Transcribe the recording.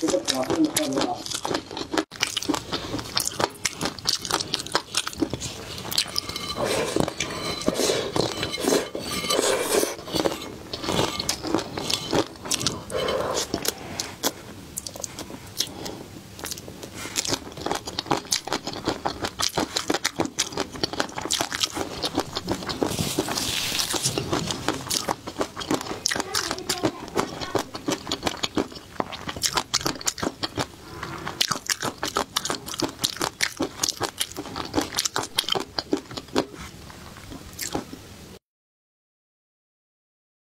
这个表现的看到。